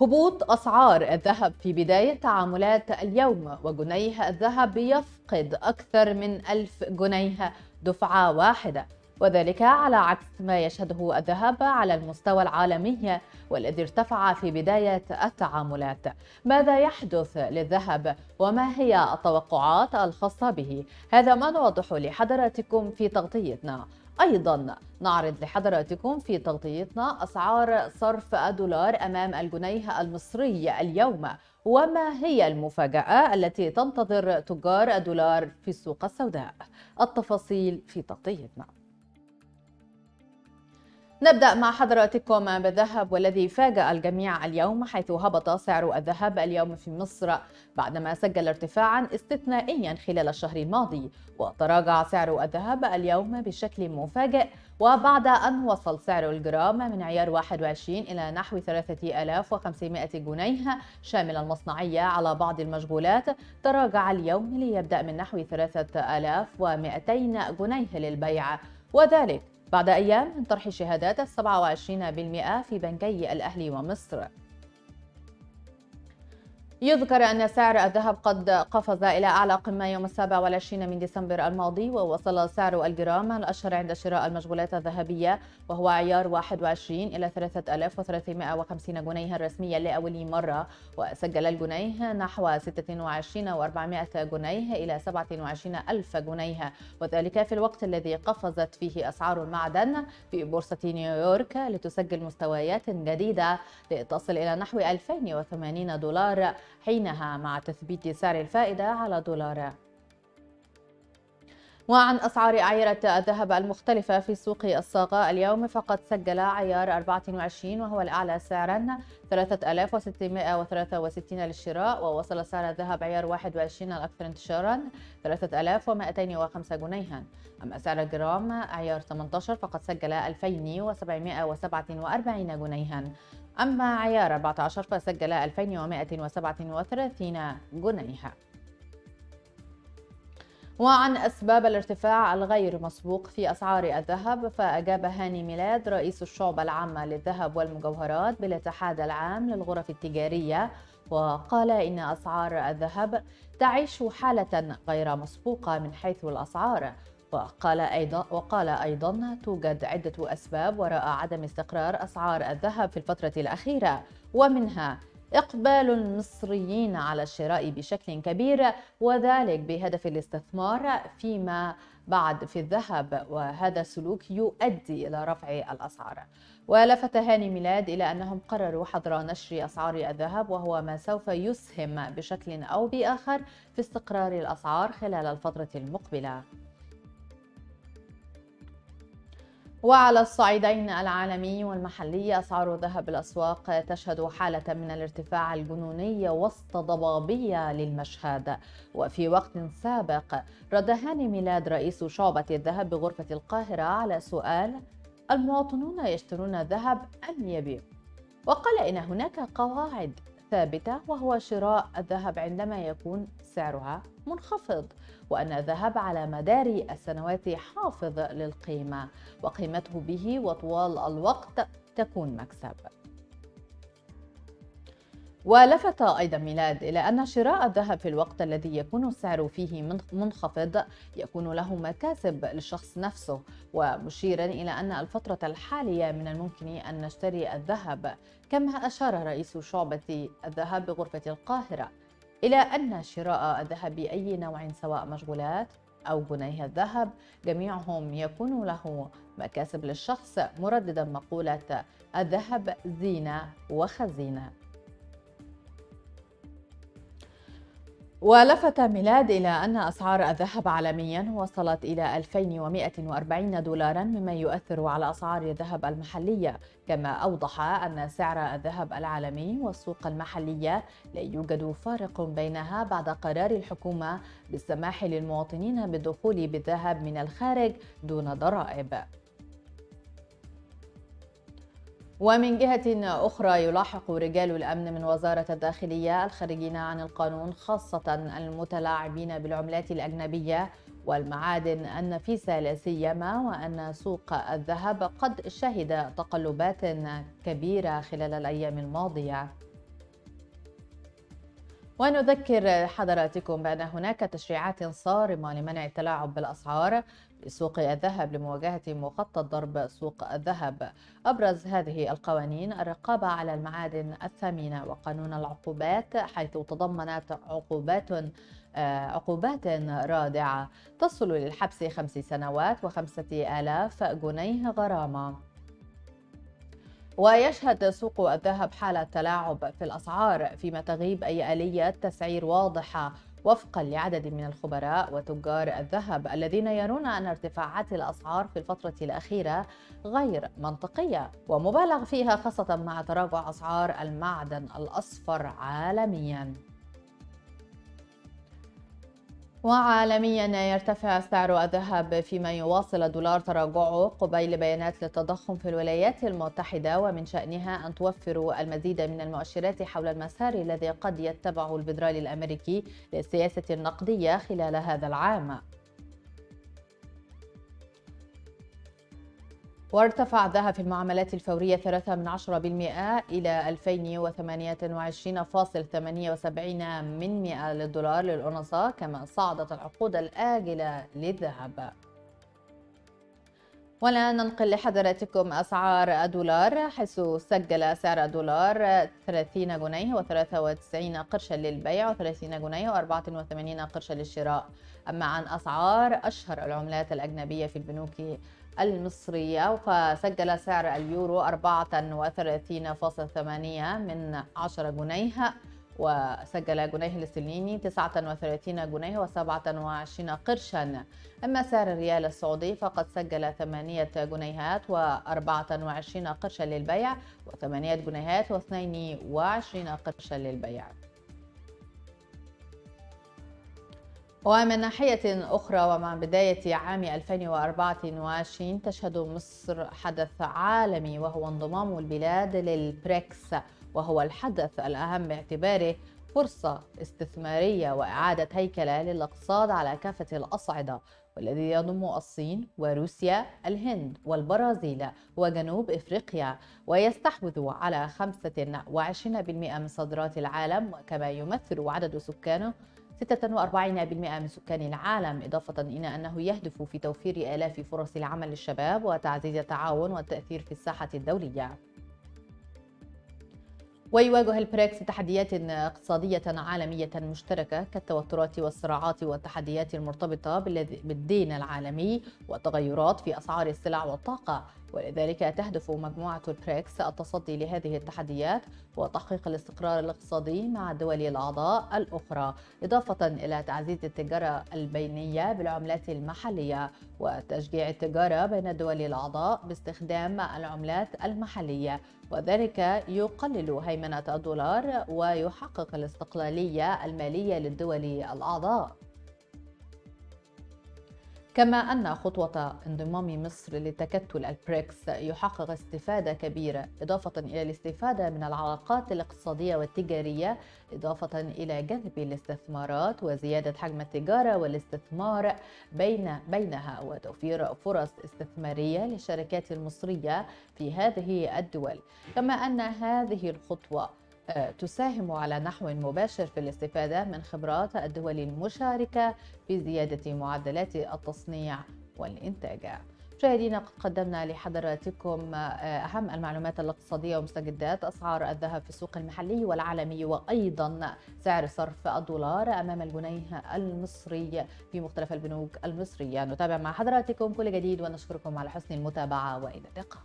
هبوط أسعار الذهب في بداية تعاملات اليوم وجنيه الذهب يفقد أكثر من ألف جنيه دفعة واحدة. وذلك على عكس ما يشهده الذهب على المستوى العالمي والذي ارتفع في بداية التعاملات. ماذا يحدث للذهب؟ وما هي التوقعات الخاصة به؟ هذا ما نوضح لحضراتكم في تغطيتنا. أيضا نعرض لحضراتكم في تغطيتنا أسعار صرف الدولار أمام الجنيه المصري اليوم وما هي المفاجأة التي تنتظر تجار الدولار في السوق السوداء؟ التفاصيل في تغطيتنا. نبدأ مع حضراتكم بالذهب والذي فاجأ الجميع اليوم حيث هبط سعر الذهب اليوم في مصر بعدما سجل ارتفاعا استثنائيا خلال الشهر الماضي. وتراجع سعر الذهب اليوم بشكل مفاجئ وبعد أن وصل سعر الجرام من عيار 21 إلى نحو 3500 جنيه شامل المصنعية على بعض المشغولات. تراجع اليوم ليبدأ من نحو 3200 جنيه للبيع. وذلك بعد أيام من طرح شهادات 27% في بنكي الأهلي ومصر. يذكر أن سعر الذهب قد قفز إلى أعلى قمة يوم السابع والعشرين من ديسمبر الماضي ووصل سعر الجرام الأشهر عند شراء المشغولات الذهبية وهو عيار 21 إلى 3350 جنيها رسميا لأول مرة وسجل الجنيه نحو 26 و400 جنيه إلى 27 ألف جنيه. وذلك في الوقت الذي قفزت فيه أسعار المعدن في بورصة نيويورك لتسجل مستويات جديدة لتصل إلى نحو 2080 دولار حينها مع تثبيت سعر الفائدة على دولار. وعن أسعار أعيرة الذهب المختلفة في سوق الصاغة اليوم فقد سجل عيار 24 وهو الأعلى سعرا 3663 للشراء ووصل سعر الذهب عيار 21 الأكثر انتشارا 3205 جنيها. أما سعر الجرام عيار 18 فقد سجل 2747 جنيها. أما عيار 14 فسجل 2137 جنيها. وعن أسباب الارتفاع الغير مسبوق في أسعار الذهب فأجاب هاني ميلاد رئيس الشعبة العامة للذهب والمجوهرات بالاتحاد العام للغرف التجارية وقال إن أسعار الذهب تعيش حالة غير مسبوقة من حيث الأسعار. وقال أيضا وقال أيضا توجد عدة أسباب وراء عدم استقرار أسعار الذهب في الفترة الأخيرة ومنها إقبال المصريين على الشراء بشكل كبير وذلك بهدف الاستثمار فيما بعد في الذهب وهذا السلوك يؤدي إلى رفع الأسعار. ولفت هاني ميلاد إلى أنهم قرروا حظر نشر أسعار الذهب وهو ما سوف يسهم بشكل أو بآخر في استقرار الأسعار خلال الفترة المقبلة. وعلى الصعيدين العالمي والمحلي أسعار ذهب الأسواق تشهد حالة من الارتفاع الجنوني وسط ضبابية للمشهد. وفي وقت سابق رد هاني ميلاد رئيس شعبة الذهب بغرفة القاهرة على سؤال المواطنون يشترون الذهب أم يبيع وقال إن هناك قواعد ثابتة وهو شراء الذهب عندما يكون سعرها منخفض وأن الذهب على مدار السنوات حافظ للقيمة وقيمته به وطوال الوقت تكون مكسب. ولفت أيضا ميلاد إلى أن شراء الذهب في الوقت الذي يكون السعر فيه منخفض يكون له مكاسب للشخص نفسه. ومشيرا إلى أن الفترة الحالية من الممكن أن نشتري الذهب كما أشار رئيس شعبة الذهب بغرفة القاهرة. إلى أن شراء الذهب بأي نوع سواء مشغولات أو جنيه الذهب جميعهم يكون له مكاسب للشخص. مرددا مقولة الذهب زينة وخزينة. ولفت ميلاد إلى أن أسعار الذهب عالميا وصلت إلى 2140 دولارا مما يؤثر على أسعار الذهب المحلية كما أوضح أن سعر الذهب العالمي والسوق المحلية لا يوجد فارق بينها بعد قرار الحكومة بالسماح للمواطنين بالدخول بالذهب من الخارج دون ضرائب. ومن جهة أخرى يلاحق رجال الأمن من وزارة الداخلية الخارجين عن القانون خاصة المتلاعبين بالعملات الأجنبية والمعادن النفيسة لا سيما وأن سوق الذهب قد شهد تقلبات كبيرة خلال الأيام الماضية. ونذكر حضراتكم بأن هناك تشريعات صارمة لمنع التلاعب بالأسعار في سوق الذهب لمواجهة مخطط ضرب سوق الذهب. أبرز هذه القوانين الرقابة على المعادن الثمينة وقانون العقوبات حيث تضمنت عقوبات آه، عقوبات رادعة. تصل للحبس خمس سنوات وخمسة آلاف جنيه غرامة. ويشهد سوق الذهب حالة تلاعب في الأسعار فيما تغيب أي آلية تسعير واضحة وفقا لعدد من الخبراء وتجار الذهب الذين يرون أن ارتفاعات الأسعار في الفترة الأخيرة غير منطقية ومبالغ فيها خاصة مع تراجع أسعار المعدن الأصفر عالمياً. وعالميا يرتفع سعر الذهب فيما يواصل الدولار تراجعه قبيل بيانات للتضخم في الولايات المتحدة ومن شأنها أن توفر المزيد من المؤشرات حول المسار الذي قد يتبعه الفدرالي الأمريكي للسياسة النقدية خلال هذا العام. وارتفع في المعاملات الفورية 3 من 10% إلى 2028.78 من 100 للدولار للأونصة كما صعدت العقود الآجلة للذهب. والآن ننقل لحضراتكم أسعار الدولار حيث سجل سعر الدولار 30 جنيه و93 قرشا للبيع و30 جنيه و84 قرشا للشراء. أما عن أسعار أشهر العملات الأجنبية في البنوك المصرية فسجل سعر اليورو 34.8 من 10 جنيه وسجل جنيه الاسترليني 39 جنيه و27 قرشا. أما سعر الريال السعودي فقد سجل 8 جنيهات و24 قرشا للبيع و8 جنيهات و22 قرشا للبيع. ومن ناحية أخرى ومع بداية عام 2024 تشهد مصر حدث عالمي وهو انضمام البلاد للبريكس وهو الحدث الأهم باعتباره فرصة استثمارية وإعادة هيكلة للأقتصاد على كافة الأصعدة والذي يضم الصين وروسيا الهند والبرازيل وجنوب إفريقيا ويستحوذ على 25% من صادرات العالم كما يمثل عدد سكانه 46% من سكان العالم إضافة إلى أنه يهدف في توفير آلاف فرص العمل للشباب وتعزيز التعاون والتأثير في الساحة الدولية. ويواجه البريكس تحديات اقتصادية عالمية مشتركة كالتوترات والصراعات والتحديات المرتبطة بالدين العالمي والتغيرات في أسعار السلع والطاقة. ولذلك تهدف مجموعة البريكس التصدي لهذه التحديات وتحقيق الاستقرار الاقتصادي مع الدول الأعضاء الأخرى إضافة إلى تعزيز التجارة البينية بالعملات المحلية وتشجيع التجارة بين الدول الأعضاء باستخدام العملات المحلية. وذلك يقلل هيمنة الدولار ويحقق الاستقلالية المالية للدول الأعضاء. كما أن خطوة انضمام مصر لتكتل البريكس يحقق استفادة كبيرة إضافة إلى الاستفادة من العلاقات الاقتصادية والتجارية إضافة إلى جذب الاستثمارات وزيادة حجم التجارة والاستثمار بين بينها وتوفير فرص استثمارية للشركات المصرية في هذه الدول. كما أن هذه الخطوة تساهم على نحو مباشر في الاستفادة من خبرات الدول المشاركة في زيادة معدلات التصنيع والإنتاج. مشاهدينا قد قدمنا لحضراتكم أهم المعلومات الاقتصادية ومستجدات أسعار الذهب في السوق المحلي والعالمي وأيضا سعر صرف الدولار أمام الجنيه المصري في مختلف البنوك المصرية نتابع مع حضراتكم كل جديد ونشكركم على حسن المتابعة وإلى اللقاء